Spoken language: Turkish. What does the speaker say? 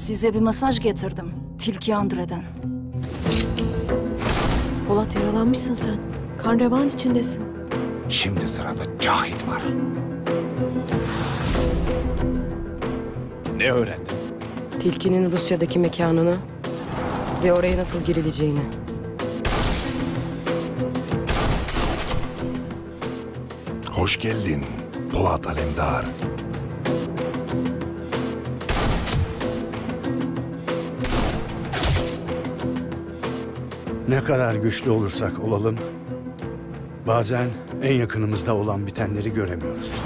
Size bir masaj getirdim. Tilki Andre'den. Polat yaralanmışsın sen. Kan revan içindesin. Şimdi sırada Cahit var. Ne öğrendin? Tilkinin Rusya'daki mekanını ve oraya nasıl girileceğini. Hoş geldin Polat Alemdar. Ne kadar güçlü olursak olalım, bazen en yakınımızda olan bitenleri göremiyoruz.